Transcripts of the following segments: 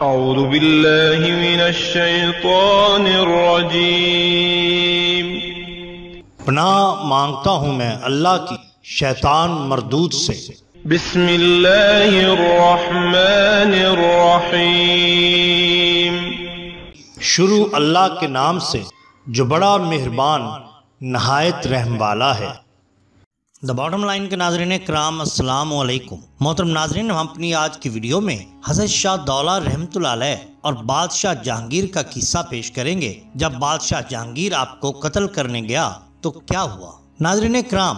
أعوذ بالله من الشيطان الرجيم. پناہ مانگتا ہوں میں اللہ کی شیطان مردود سے۔ بسم الله الرحمن الرحيم شروع اللہ کے نام سے جو بڑا مہربان نہایت رحم والا ہے۔ دا باٹم لائن کے ناظرین کرام، السلام علیکم۔ محترم ناظرین، ہم اپنی آج کی ویڈیو میں حضرت شاہ دولہ رحمت اللہ علیہ اور بادشاہ جہانگیر کا قصہ پیش کریں گے۔ جب بادشاہ جہانگیر آپ کو قتل کرنے گیا تو کیا ہوا؟ ناظرین کرام،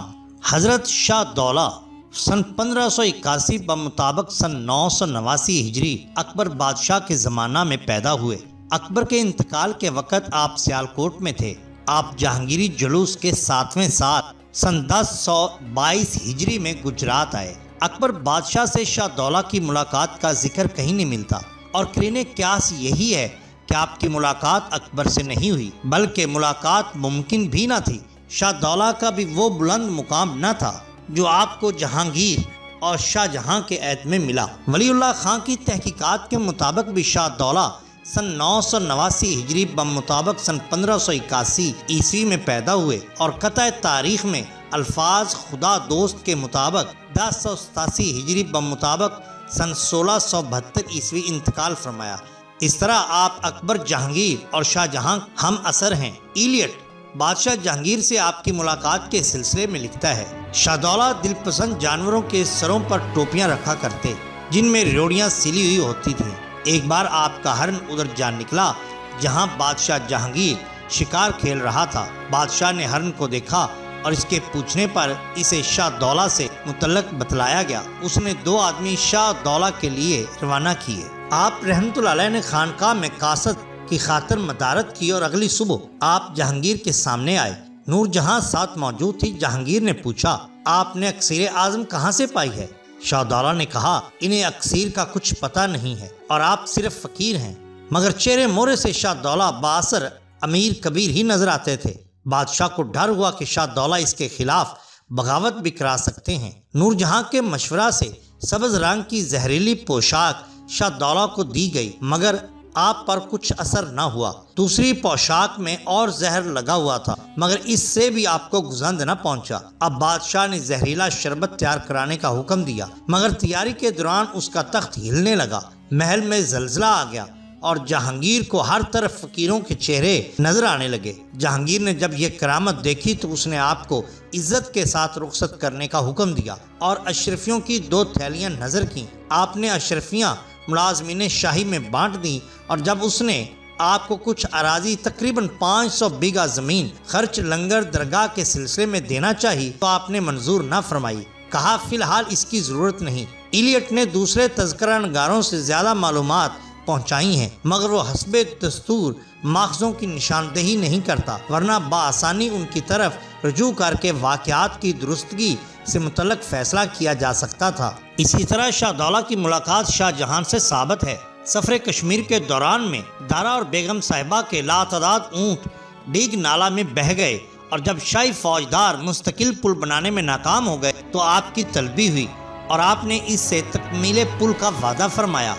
حضرت شاہ دولہ سن پندرہ سو اکاسی بمطابق سن نو سو نواسی ہجری اکبر بادشاہ کے زمانہ میں پیدا ہوئے۔ اکبر کے انتقال کے وقت آپ سیالکوٹ میں تھے۔ آپ جہانگیری جلوس کے ساتویں ساتھ سن دس سو بائیس ہجری میں گجرات آئے۔ اکبر بادشاہ سے شاہ دولہ کی ملاقات کا ذکر کہیں نہیں ملتا۔ اور کرین قیاس یہی ہے کہ آپ کی ملاقات اکبر سے نہیں ہوئی، بلکہ ملاقات ممکن بھی نہ تھی۔ شاہ دولہ کا بھی وہ بلند مقام نہ تھا جو آپ کو جہانگیر اور شاہ جہاں کے عید میں ملا۔ ولی اللہ خان کی تحقیقات کے مطابق بھی شاہ دولہ سن نو سو نواسی ہجری بم مطابق سن پندرہ سو اکاسی عیسوی میں پیدا ہوئے اور قطع تاریخ میں الفاظ خدا دوست کے مطابق دس سو ستاسی ہجری بم مطابق سن سولہ سو بہتر عیسوی انتقال فرمایا۔ اس طرح آپ اکبر جہانگیر اور شاہ جہاں ہم اثر ہیں۔ ایلیٹ بادشاہ جہانگیر سے آپ کی ملاقات کے سلسلے میں لکھتا ہے۔ شاہ دولہ دل پسند جانوروں کے سروں پر ٹوپیاں رکھا کرتے، جن میں ریوڑیاں سلی ہوئی ہوتی تھیں۔ ایک بار آپ کا ہرن ادھر جان نکلا، جہاں بادشاہ جہانگیر شکار کھیل رہا تھا۔ بادشاہ نے ہرن کو دیکھا اور اس کے پوچھنے پر اسے شاہ دولہ سے متعلق بتلایا گیا۔ اس نے دو آدمی شاہ دولہ کے لیے روانہ کیے۔ آپ رحمت اللہ علیہ نے خانقاہ میں کاسد کی خاطر مدارت کی اور اگلی صبح آپ جہانگیر کے سامنے آئے۔ نور جہاں ساتھ موجود تھی، جہانگیر نے پوچھا، آپ نے اکثیر اعظم کہاں سے پائی ہے؟ شاہ دولہ نے کہا، انہیں اکسیر کا کچھ پتہ نہیں ہے اور آپ صرف فقیر ہیں۔ مگر چہرے مورے سے شاہ دولہ باثر امیر کبیر ہی نظر آتے تھے۔ بادشاہ کو ڈر ہوا کہ شاہ دولہ اس کے خلاف بغاوت بھی کرا سکتے ہیں۔ نور جہاں کے مشورہ سے سبز رنگ کی زہریلی پوشاک شاہ دولا کو دی گئی، مگر آپ پر کچھ اثر نہ ہوا۔ دوسری پوشاک میں اور زہر لگا ہوا تھا، مگر اس سے بھی آپ کو گزند نہ پہنچا۔ اب بادشاہ نے زہریلا شربت تیار کرانے کا حکم دیا، مگر تیاری کے دوران اس کا تخت ہلنے لگا۔ محل میں زلزلہ آ گیا اور جہانگیر کو ہر طرف فقیروں کے چہرے نظر آنے لگے۔ جہانگیر نے جب یہ کرامت دیکھی تو اس نے آپ کو عزت کے ساتھ رخصت کرنے کا حکم دیا اور اشرفیوں کی دو تھیلیاں نظر کیں۔ آپ نے اشرفیاں ملازمین شاہی میں بانٹ دی اور جب اس نے آپ کو کچھ اراضی تقریباً پانچ سو بیگہ زمین خرچ لنگر درگاہ کے سلسلے میں دینا چاہی تو آپ نے منظور نہ فرمائی۔ کہا، فی الحال اس کی ضرورت نہیں۔ ایلیٹ نے دوسرے تذکرہ نگاروں سے زیادہ معلومات پہنچائی ہیں، مگر وہ حسب دستور ماخذوں کی نشاندہی نہیں کرتا، ورنہ بآسانی ان کی طرف رجوع کر کے واقعات کی درستگی سے متعلق فیصلہ کیا جا سکتا تھا۔ اسی طرح شاہ دولہ کی ملاقات شاہ جہان سے ثابت ہے۔ سفر کشمیر کے دوران میں دارا اور بیگم صاحبہ کے لاتعداد اونٹ ڈیگ نالا میں بہ گئے اور جب شاہی فوجدار مستقل پل بنانے میں ناکام ہو گئے تو آپ کی طلبی ہوئی اور آپ نے اس سے تکمیل پل کا وعدہ فرمایا۔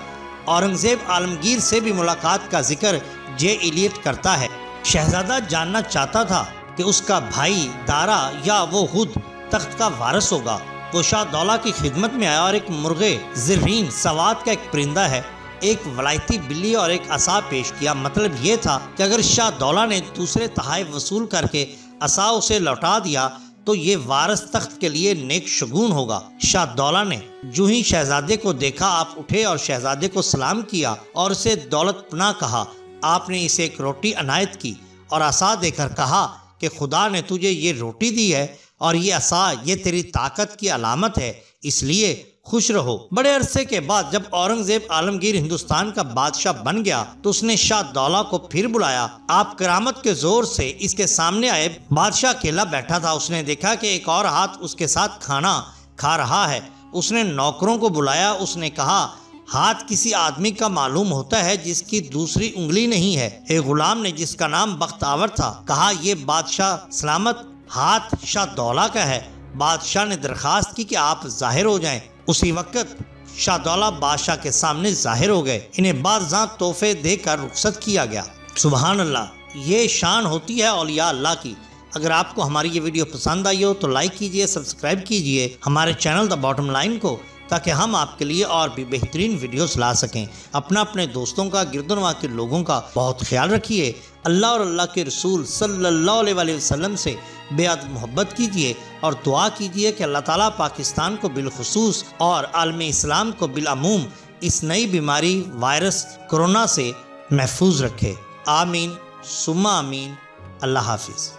اورنگزیب عالمگیر سے بھی ملاقات کا ذکر جے ایلیٹ کرتا ہے۔ شہزادہ جاننا چاہتا تھا کہ اس کا بھائی دارا یا وہ خود تخت کا وارث ہوگا۔ وہ شاہ دولہ کی خدمت میں آیا اور ایک مرغے زرین سوات کا ایک پرندہ ہے، ایک ولایتی بلی اور ایک عصا پیش کیا۔ مطلب یہ تھا کہ اگر شاہ دولہ نے دوسرے تحائف وصول کر کے عصا اسے لوٹا دیا، تو یہ وارث تخت کے لیے نیک شگون ہوگا۔ شاہ دولہ نے جو ہی شہزادے کو دیکھا، آپ اٹھے اور شہزادے کو سلام کیا اور اسے دولت پناہ کہا۔ آپ نے اسے ایک روٹی عنایت کی اور عصا دے کر کہا کہ خدا نے تجھے یہ روٹی دی ہے اور یہ عصا، یہ تیری طاقت کی علامت ہے، اس لیے خوش رہو۔ بڑے عرصے کے بعد جب اورنگزیب عالمگیر ہندوستان کا بادشاہ بن گیا، تو اس نے شاہ دولہ کو پھر بلایا۔ آپ کرامت کے زور سے اس کے سامنے آئے، بادشاہ اکیلا بیٹھا تھا۔ اس نے دیکھا کہ ایک اور ہاتھ اس کے ساتھ کھانا کھا رہا ہے۔ اس نے نوکروں کو بلایا، اس نے کہا، ہاتھ کسی آدمی کا معلوم ہوتا ہے جس کی دوسری انگلی نہیں ہے۔ ایک غلام نے جس کا نام بخت آور تھا، کہا، یہ بادشاہ سلامت ہاتھ شاہ دولہ کا ہے۔ بادشاہ نے درخواست کی کہ آپ ظاہر ہو جائیں۔ اسی وقت شاہ بادشاہ کے سامنے ظاہر ہو گئے۔ انہیں بارزاں تحفے دے کر رخصت کیا گیا۔ سبحان اللہ، یہ شان ہوتی ہے اولیاء اللہ کی۔ اگر آپ کو ہماری یہ ویڈیو پسند آئی ہو تو لائک کیجیے، سبسکرائب کیجیے۔ ہمارے چینل دا باٹم لائن کو تاکہ ہم آپ کے لیے اور بھی بہترین ویڈیوز لا سکیں۔ اپنا اپنے دوستوں کا گردنوا کے لوگوں کا بہت خیال رکھیے۔ اللہ اور اللہ کے رسول صلی اللہ علیہ وسلم سے بے عد محبت کیجیے اور دعا کیجیے کہ اللہ تعالیٰ پاکستان کو بالخصوص اور عالم اسلام کو بالعموم اس نئی بیماری وائرس کرونا سے محفوظ رکھے۔ آمین۔ سما آمین۔ اللہ حافظ۔